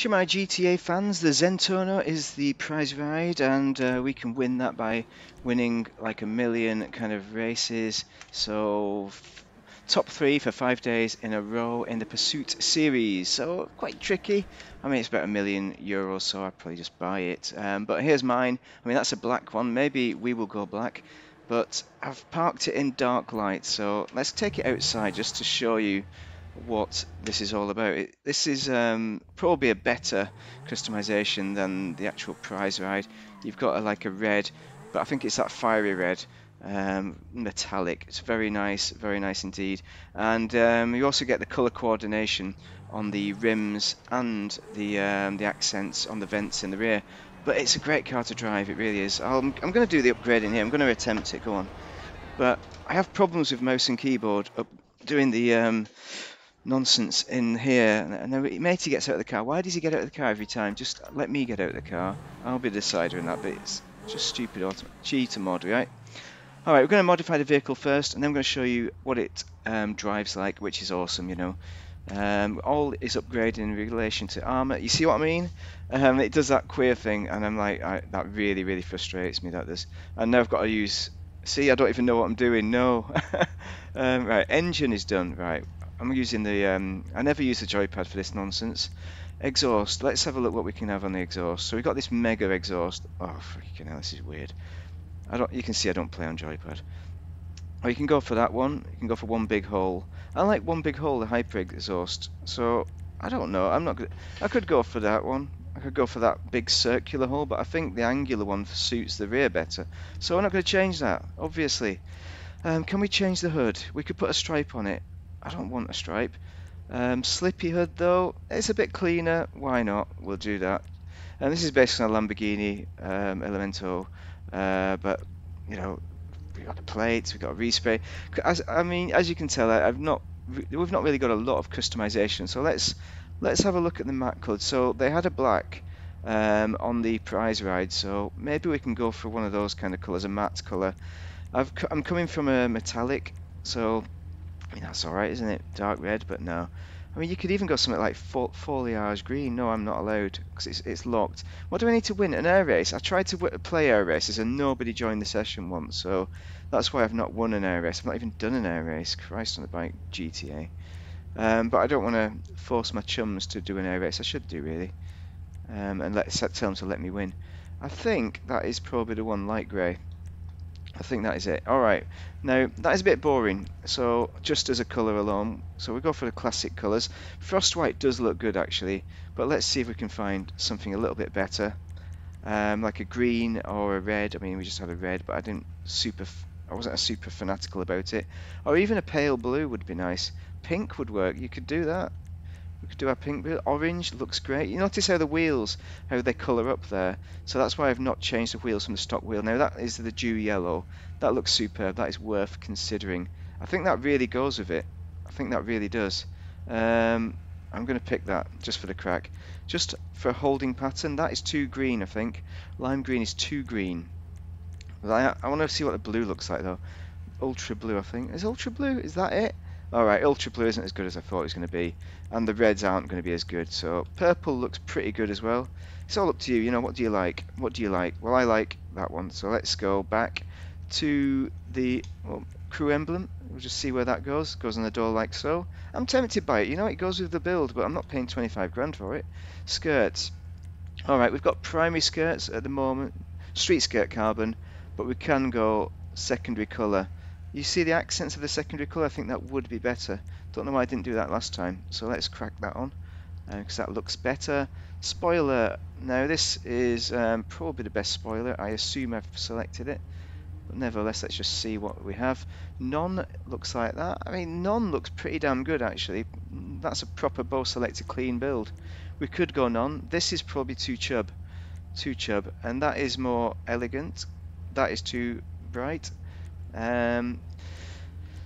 Shimai GTA fans, the Zentorno is the prize ride, and uh, we can win that by winning like a million kind of races. So, top three for five days in a row in the Pursuit series. So, quite tricky. I mean, it's about a million euros, so I'd probably just buy it. Um, but here's mine. I mean, that's a black one. Maybe we will go black. But I've parked it in dark light, so let's take it outside just to show you what this is all about. It, this is um, probably a better customization than the actual prize ride. You've got a, like a red, but I think it's that fiery red, um, metallic. It's very nice, very nice indeed. And um, you also get the color coordination on the rims and the um, the accents on the vents in the rear. But it's a great car to drive, it really is. i am going to do the upgrade in here. I'm going to attempt it. Go on. But I have problems with mouse and keyboard up doing the um, nonsense in here. And then matey gets out of the car. Why does he get out of the car every time? Just let me get out of the car. I'll be the decider in that, but it's just stupid cheater mod, right? Alright, we're going to modify the vehicle first, and then I'm going to show you what it um, drives like, which is awesome, you know. Um, all is upgraded in relation to armor. You see what I mean? Um, it does that queer thing, and I'm like, I, that really, really frustrates me. That this, and now I've got to use. See, I don't even know what I'm doing. No. um, right, engine is done. Right, I'm using the, um, I never use the joypad for this nonsense. Exhaust, let's have a look what we can have on the exhaust. So we've got this mega exhaust. Oh, freaking hell, this is weird. I don't, you can see I don't play on joypad. Or you can go for that one, you can go for one big hole. I like one big hole, the hyper exhaust. So, I don't know, I'm not good. I could go for that one. I could go for that big circular hole, but I think the angular one suits the rear better. So I'm not going to change that, obviously. Um, can we change the hood? We could put a stripe on it. I don't want a stripe. Um, slippy hood though, it's a bit cleaner. Why not? We'll do that. And this is on a Lamborghini um, Elemento, uh, but you know, we got the plates, we got a respray. As I mean, as you can tell, I, I've not, we've not really got a lot of customization. So let's let's have a look at the matte code. So they had a black um, on the prize ride, so maybe we can go for one of those kind of colors, a matte color. I've, I'm coming from a metallic, so I mean, that's alright, isn't it? Dark red, but no. I mean, you could even go something like foliage green. No, I'm not allowed because it's, it's locked. What do I need to win? An air race? I tried to play air races and nobody joined the session once, so that's why I've not won an air race. I've not even done an air race. Christ on the bike, GTA. Um, but I don't want to force my chums to do an air race. I should do, really. Um, and let tell them to let me win. I think that is probably the one light grey. I think that is it. Alright, now that is a bit boring, so just as a colour alone, so we go for the classic colours. Frost White does look good actually, but let's see if we can find something a little bit better. Um, like a green or a red, I mean we just had a red, but I didn't super, I wasn't a super fanatical about it. Or even a pale blue would be nice. Pink would work, you could do that. We could do our pink blue. Orange looks great. You notice how the wheels, how they colour up there. So that's why I've not changed the wheels from the stock wheel. Now that is the dew yellow. That looks superb. That is worth considering. I think that really goes with it. I think that really does. Um, I'm going to pick that just for the crack. Just for a holding pattern, that is too green, I think. Lime green is too green. I, I want to see what the blue looks like, though. Ultra blue, I think. Is ultra blue? Is that it? Alright, Ultra Blue isn't as good as I thought it was going to be. And the reds aren't going to be as good. So purple looks pretty good as well. It's all up to you. You know, what do you like? What do you like? Well, I like that one. So let's go back to the well, crew emblem. We'll just see where that goes. Goes on the door like so. I'm tempted by it. You know, it goes with the build, but I'm not paying 25 grand for it. Skirts. Alright, we've got primary skirts at the moment. Street skirt carbon. But we can go secondary colour. You see the accents of the secondary colour? I think that would be better. Don't know why I didn't do that last time. So let's crack that on because uh, that looks better. Spoiler. Now this is um, probably the best spoiler. I assume I've selected it. But nevertheless, let's just see what we have. None looks like that. I mean, none looks pretty damn good actually. That's a proper bow selected clean build. We could go none. This is probably too chub. Too chub. And that is more elegant. That is too bright. Um,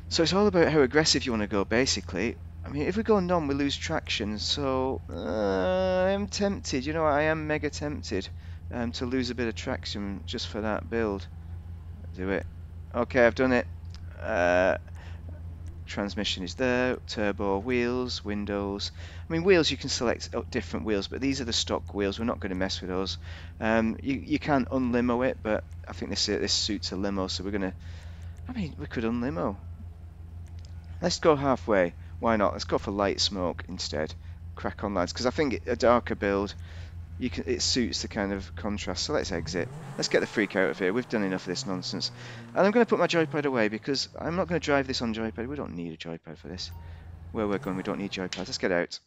so it's all about how aggressive you want to go, basically. I mean, if we go non, we lose traction. So uh, I am tempted. You know, I am mega tempted um, to lose a bit of traction just for that build. Do it. Okay, I've done it. Uh, transmission is there, turbo, wheels, windows. I mean, wheels you can select different wheels, but these are the stock wheels. We're not going to mess with those. Um, you you can unlimo it, but I think this this suits a limo, so we're going to. I mean, we could unlimo. Let's go halfway. Why not? Let's go for light smoke instead. Crack on, lads, because I think a darker build you can it suits the kind of contrast. So let's exit. Let's get the freak out of here. We've done enough of this nonsense. And I'm going to put my joypad away because I'm not going to drive this on joypad. We don't need a joypad for this. Where we're going, we don't need joypads. Let's get out.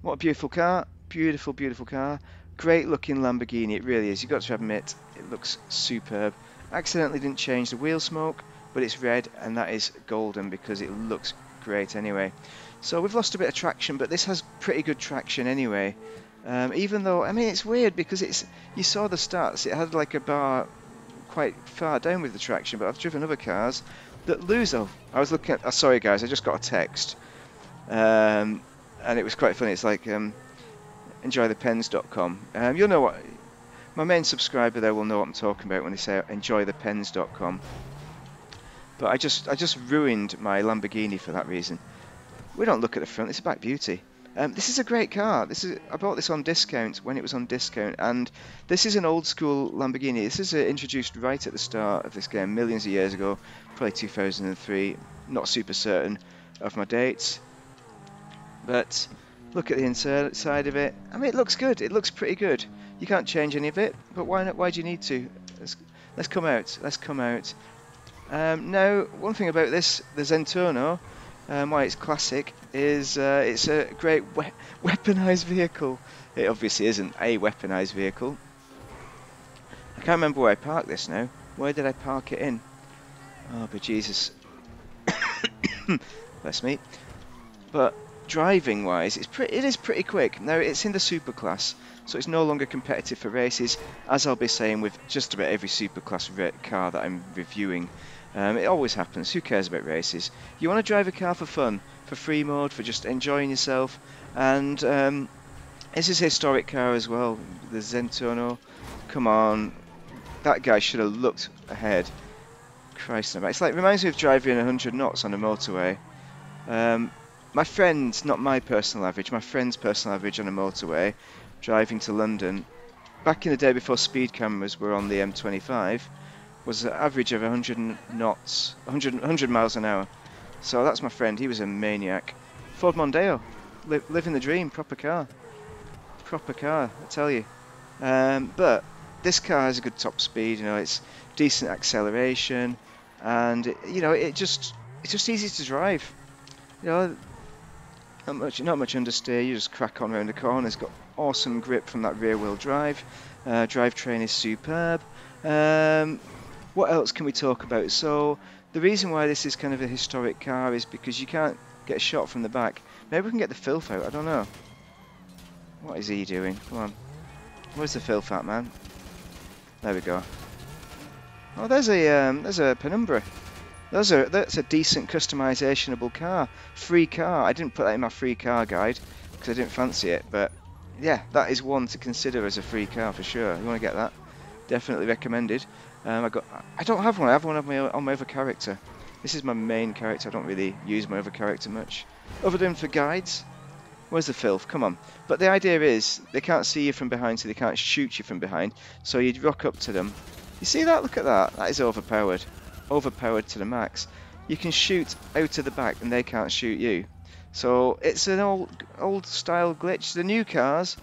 What a beautiful car. Beautiful, beautiful car. Great looking Lamborghini. It really is. You've got to admit, it looks superb. Accidentally didn't change the wheel smoke, but it's red and that is golden because it looks great anyway. So we've lost a bit of traction, but this has pretty good traction anyway. Um, even though, I mean, it's weird because it's you saw the stats. It had like a bar quite far down with the traction, but I've driven other cars that lose. Oh, I was looking at. Oh, sorry, guys, I just got a text, um, and it was quite funny. It's like um, enjoythepens.com. Um, you'll know what my main subscriber there will know what I'm talking about when they say enjoythepens.com. But I just I just ruined my Lamborghini for that reason. We don't look at the front. It's a back beauty. Um, this is a great car. This is I bought this on discount when it was on discount, and this is an old school Lamborghini. This is uh, introduced right at the start of this game, millions of years ago, probably 2003. Not super certain of my dates, but look at the inside of it. I mean, it looks good. It looks pretty good. You can't change any of it, but why not? Why do you need to? Let's, let's come out. Let's come out. Um, now, one thing about this, the Zentorno, um, why it's classic is uh, it's a great we weaponized vehicle. It obviously isn't a weaponized vehicle. I can't remember where I parked this now. Where did I park it in? Oh, but Jesus. Bless me. But driving wise, it's pretty, it is pretty quick. Now it's in the super class, so it's no longer competitive for races, as I'll be saying with just about every super class car that I'm reviewing. Um, it always happens. Who cares about races? You want to drive a car for fun, for free mode, for just enjoying yourself. And um, this is a historic car as well. The Zentorno. Come on, that guy should have looked ahead. Christ, it's like reminds me of driving 100 knots on a motorway. Um, my friend's not my personal average. My friend's personal average on a motorway, driving to London. Back in the day before speed cameras were on the M25 was an average of 100 knots, 100, 100 miles an hour. So that's my friend. He was a maniac. Ford Mondeo, li living the dream, proper car, proper car. I tell you. Um, but this car has a good top speed. You know, it's decent acceleration, and you know, it just it's just easy to drive. You know, not much not much understeer. You just crack on around the corner. It's got awesome grip from that rear wheel drive. Uh, drivetrain is superb. Um, what else can we talk about? So the reason why this is kind of a historic car is because you can't get shot from the back. Maybe we can get the filth out, I don't know. What is he doing? Come on. Where's the filth at, man? There we go. Oh, there's a um, there's a Penumbra. That's a that's a decent customizationable car, free car. I didn't put that in my free car guide because I didn't fancy it, but yeah, that is one to consider as a free car for sure. You want to get that? Definitely recommended. Um, I got. I don't have one. I have one on my on my other character. This is my main character. I don't really use my other character much, other than for guides. Where's the filth? Come on. But the idea is they can't see you from behind, so they can't shoot you from behind. So you'd rock up to them. You see that? Look at that. That is overpowered. Overpowered to the max. You can shoot out of the back, and they can't shoot you. So it's an old old style glitch. The new cars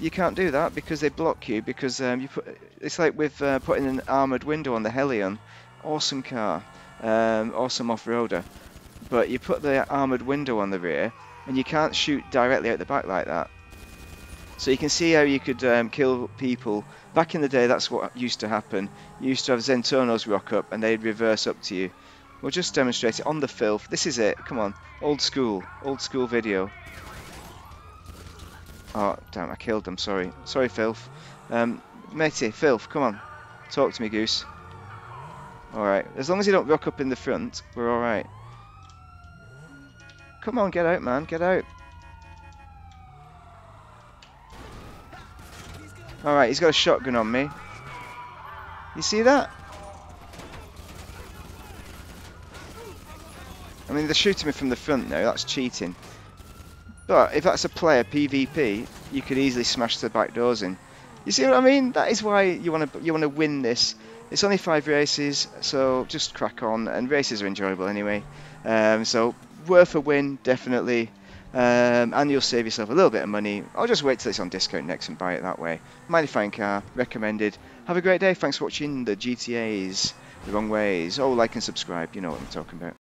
you can't do that because they block you because um, you put it's like with uh, putting an armored window on the Hellion awesome car um, awesome off-roader but you put the armored window on the rear and you can't shoot directly out the back like that so you can see how you could um, kill people back in the day that's what used to happen you used to have Zentornos rock up and they'd reverse up to you we'll just demonstrate it on the filth this is it come on old school old school video Oh, damn, I killed them, sorry. Sorry, Filth. Um, matey, Filth, come on. Talk to me, Goose. Alright, as long as you don't rock up in the front, we're alright. Come on, get out, man, get out. Alright, he's got a shotgun on me. You see that? I mean, they're shooting me from the front though, That's cheating. But if that's a player PvP, you could easily smash the back doors in. You see what I mean? That is why you want to you want to win this. It's only five races, so just crack on. And races are enjoyable anyway. Um, so worth a win, definitely. Um, and you'll save yourself a little bit of money. I'll just wait till it's on discount next and buy it that way. Mighty fine car, recommended. Have a great day. Thanks for watching the GTAs, the wrong ways. Oh, like and subscribe. You know what I'm talking about.